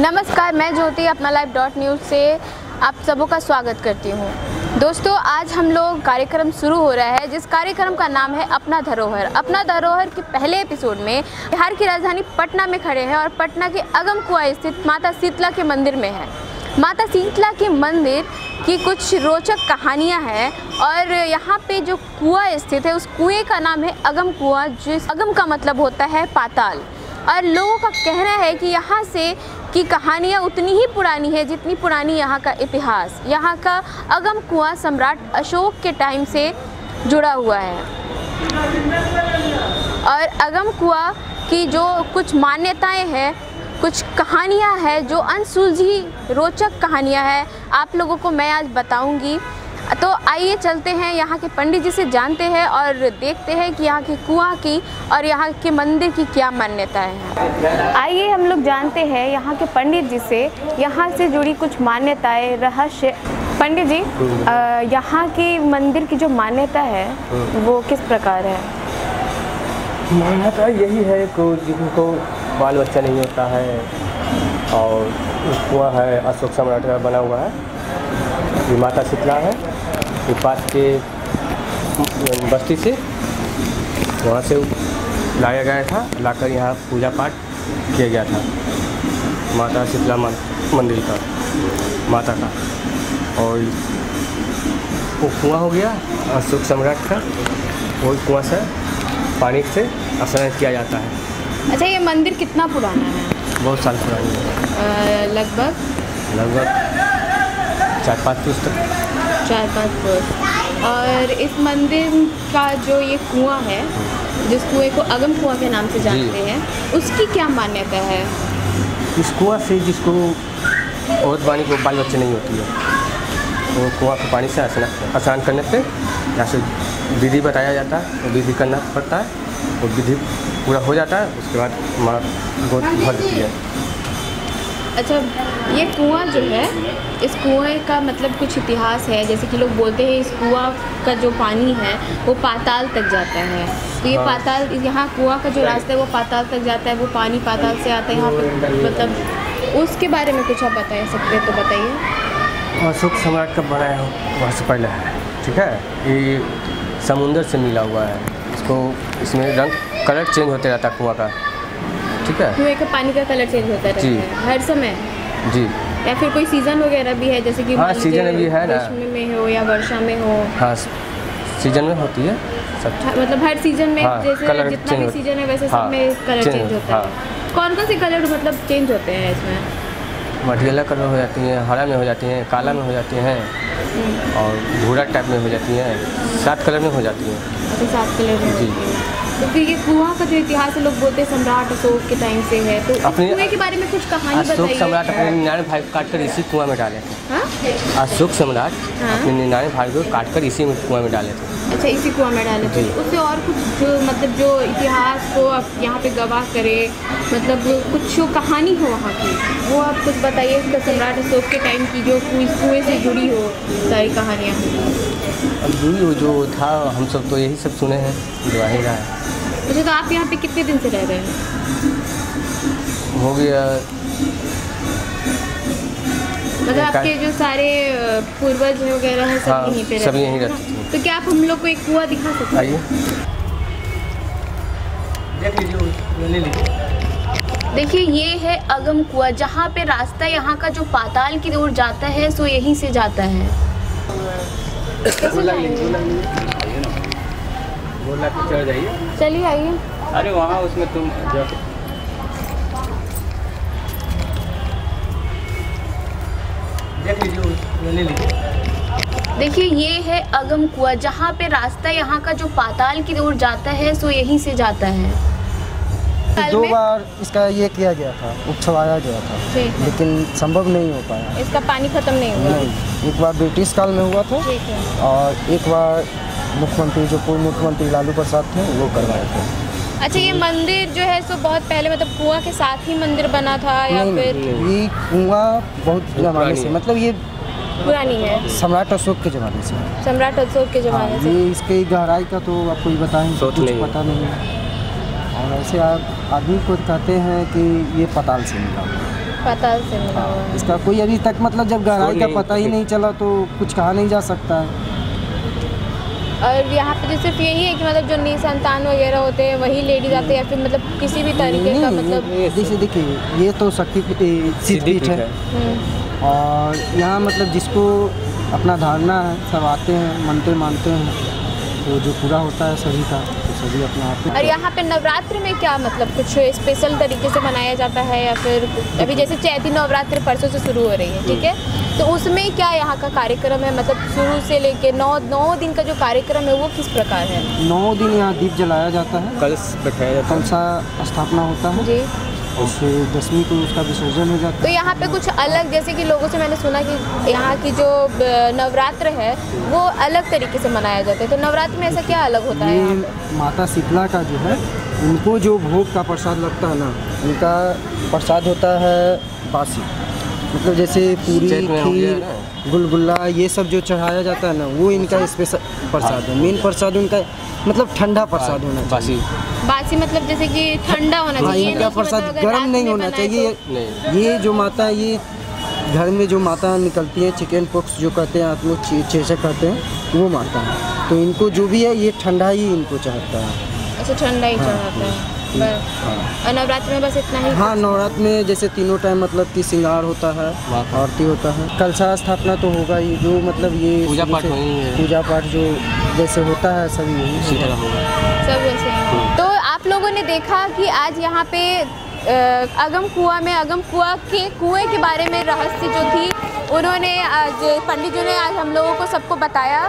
नमस्कार, मैं ज्योति, अपना लाइव डॉट न्यूज़ से आप सबों का स्वागत करती हूँ। दोस्तों, आज हम लोग कार्यक्रम शुरू हो रहा है, जिस कार्यक्रम का नाम है अपना धरोहर। अपना धरोहर के पहले एपिसोड में बिहार की राजधानी पटना में खड़े हैं और पटना के अगम कुआ स्थित माता शीतला के मंदिर में है। माता शीतला के मंदिर की कुछ रोचक कहानियाँ हैं और यहाँ पे जो कुआँ स्थित है, उस कुएँ का नाम है अगम कुआँ जिस अगम का मतलब होता है पाताल। और लोगों का कहना है कि यहाँ से की कहानियाँ उतनी ही पुरानी है जितनी पुरानी यहाँ का इतिहास। यहाँ का अगम कुआँ सम्राट अशोक के टाइम से जुड़ा हुआ है। और अगम कुआँ की जो कुछ मान्यताएँ हैं, कुछ कहानियाँ हैं, जो अनसुलझी रोचक कहानियाँ हैं, आप लोगों को मैं आज बताऊँगी। तो आइए चलते हैं यहाँ के पंडित जी से जानते हैं और देखते हैं कि यहाँ के कुआँ की और यहाँ के मंदिर की क्या मान्यता है। आइए हम लोग जानते हैं यहाँ के पंडित जी से यहाँ से जुड़ी कुछ मान्यताएँ रहस्य। पंडित जी यहाँ की मंदिर की जो मान्यता है वो किस प्रकार है? मान्यता यही है को जिनको बाल बच्चा नहीं होता है और कुआँ है अशोक सम्राट का बना हुआ है ये माता शीतला है। ये पास के बस्ती से वहाँ से लाया गया था लाकर यहाँ पूजा पाठ किया गया था। माता शीतला मंदिर का माता का। और वो कुआँ हो गया अशोक सम्राट का। वही कुआँ से पानी से स्नान किया जाता है। अच्छा ये मंदिर कितना पुराना है? बहुत साल पुरानी है। लगभग? लगभग चार पाँच पुरुष तक चार पाँच फुट और इस मंदिर का जो ये कुआँ है जिस कुएँ को अगम कुआँ के नाम से जानते हैं उसकी क्या मान्यता है? इस कुआँ से जिसको औरत वाणी को बाल बच्चे नहीं होती है वो कुआँ के पानी से स्नान स्नान करने पे यहाँ से विधि बताया जाता है विधि करना पड़ता है वो विधि पूरा हो जाता है उसके बाद माँ गोद भर देती है। अच्छा ये कुआँ जो है इस कुएँ का मतलब कुछ इतिहास है। जैसे कि लोग बोलते हैं इस कुआँ का जो पानी है वो पाताल तक जाता है। तो ये हाँ। पाताल यहाँ कुआँ का जो रास्ता है वो पाताल तक जाता है वो पानी पाताल से आता है यहाँ पर मतलब उसके बारे में कुछ आप बता सकते हैं तो बताइए। अशोक सम्राट का बनाया हो वहाँ से पहले है ठीक है? ये समुंदर से मिला हुआ है इसको इसमें रंग कलर चेंज होते रहता है कुआँ का। ठीक है? कुएँ का पानी का कलर चेंज होता रहता है हर समय। जी। या फिर कोई सीज़न वगैरह भी है जैसे कि हाँ, सीज़न भी है ना। में हो या वर्षा में हो। हाँ सीज़न में होती है सब। हाँ, मतलब हर सीज़न में हाँ, जैसे कलर जितना भी सीज़न है वैसे हाँ, सब में कलर change चेंज होता- होता है। कौन कौन से कलर मतलब चेंज होते हैं इसमें? मटियाला कलर हो जाती हैं हरा में हो जाती हैं काला में हो जाती हैं। और भूरा टाइप में हो जाती है। सात कलर में हो जाती हैं। अच्छा सात कलर में। जी। तो फिर ये कुआँ का जो इतिहास है लोग बोलते हैं सम्राट अशोक के टाइम से है। तो अपने- कुएँ के बारे में कुछ कहानी अशोक सम्राट अपने निन्यानवे भाई को काट कर इसी कुआँ में डाले थे। हाँ? अशोक सम्राट हाँ। अपने निन्यानवे भाई को काट कर इसी कुआँ में डाले थे। अच्छा इसी कुआँ में डाले। थे उससे और कुछ जो मतलब जो इतिहास को आप यहाँ पे गवाह करे मतलब कुछ जो कहानी हो वहाँ की वो आप कुछ बताइए उसका सम्राट अशोक के टाइम की जो कुएँ कुएँ से जुड़ी हो सारी कहानियाँ। अब जुड़ी हो जो था हम सब तो यही सब सुने हैं जो रहा है। अच्छा तो आप यहाँ पे कितने दिन से रह रहे हैं? हो गया मतलब आपके जो सारे पूर्वज वगैरह हैं सब हाँ, यहीं पे सब यहीं रहते? तो क्या आप हम लोग को एक कुआ दिखा सकते हैं? देख लीजिए ले लीजिए। देखिए ये है अगम कुआ। जहाँ पे रास्ता यहाँ का जो पाताल की ओर जाता है सो यहीं से जाता है। जाइए। चलिए आइए। अरे वहाँ उसमें तुम देख लीजिए ले लीजिए। देखिए ये है अगम कुआ जहाँ पे रास्ता यहाँ का जो पाताल की ओर जाता है सो यहीं से जाता है। दो बार इसका ये किया गया था उछवाया गया था लेकिन संभव नहीं हो पाया। इसका पानी खत्म नहीं हुआ। नहीं एक बार ब्रिटिश काल में हुआ था और एक बार मुख्यमंत्री जो पूर्व मुख्यमंत्री लालू प्रसाद थे वो करवाए थे। अच्छा ये मंदिर जो है सो बहुत पहले मतलब कुआ के साथ ही मंदिर बना था या नहीं फिर नहीं, ये कुआँ बहुत जमाने से मतलब ये पुरानी है। सम्राट अशोक के ज़माने से। सम्राट अशोक के हाँ, ज़माने से। ये इसकी गहराई का तो आपको ही बताएँ कुछ नहीं पता नहीं है। और ऐसे आप आदमी को कहते हैं कि ये पताल से मिला। हुआ है। पता से मिला। हुआ इसका कोई अभी तक मतलब जब गहराई का पता ही नहीं चला तो कुछ कहा नहीं जा सकता है। और यहाँ पे जो सिर्फ़ यही है कि मतलब जो निसंतान वगैरह होते हैं वही लेडीज़ आते हैं या फिर मतलब किसी भी तरीके का मतलब जैसे देखिए ये तो शक्ति सिद्धपीठ है। है। हम्म, और यहाँ मतलब जिसको अपना धारणा है सब आते हैं मनते मानते हैं। तो जो पूरा होता है सभी का तो सभी अपना आते और यहाँ पे नवरात्र में क्या मतलब कुछ स्पेशल तरीके से मनाया जाता है या फिर अभी जैसे चैती नवरात्र परसों से शुरू हो रही है ठीक है? तो उसमें क्या यहाँ का कार्यक्रम है? मतलब शुरू से लेके नौ नौ दिन का जो कार्यक्रम है वो किस प्रकार है? नौ दिन यहाँ दीप जलाया जाता है। कलश बैठाया जाता है। कलसा स्थापना होता है। जी। और फिर दसवीं को उसका विसर्जन हो जाता तो यहाँ पे कुछ अलग जैसे कि लोगों से मैंने सुना कि यहाँ की जो नवरात्र है वो अलग तरीके से मनाया जाता है। तो नवरात्र में ऐसा क्या अलग होता है है माता शीतला का जो है उनको जो भोग का प्रसाद लगता है ना उनका प्रसाद होता है बासी। मतलब जैसे पूरी हो है खीर गुलगुल्ला ये सब जो चढ़ाया जाता है ना वो इनका स्पेशल प्रसाद है। मेन प्रसाद उनका मतलब ठंडा प्रसाद होना चाहिए। बासी। मतलब जैसे कि ठंडा होना हाँ चाहिए इनका प्रसाद मतलब रात गर्म नहीं होना चाहिए। तो- ये जो माता है ये घर में जो माता निकलती है चिकन पॉक्स जो कहते हैं आप लोग चेचक कहते हैं वो माता है। तो इनको जो भी है ये ठंडा ही इनको चाहता है। अच्छा ठंडा ही चढ़ाता है। बस हाँ। और नवरात्र में बस इतना ही हाँ नवरात्र में जैसे तीनों टाइम मतलब कि सिंगार होता है आरती होता है। कलशा स्थापना तो होगा ही जो मतलब ये पूजा पाठ है। पूजा पाठ जो जैसे होता है सभी यही सब वैसे तो आप लोगों ने देखा कि आज यहाँ पे अगम कुआ में अगम कुआ के कुएँ के बारे में रहस्य जो थी उन्होंने आज पंडित जी ने आज हम लोगों को सबको बताया।